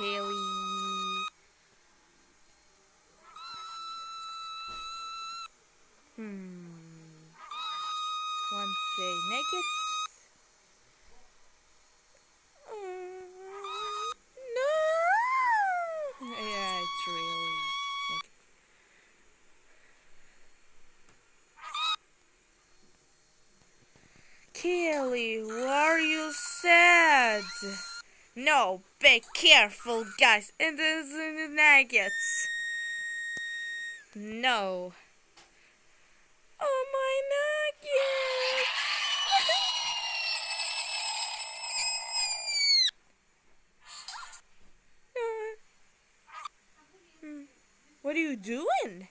Kaylee. Hmm. One say. Mm, nuggets. Kelly, why are you? No, be careful, guys. And there's the nuggets. No. Oh my nuggets! Hmm. what are you doing?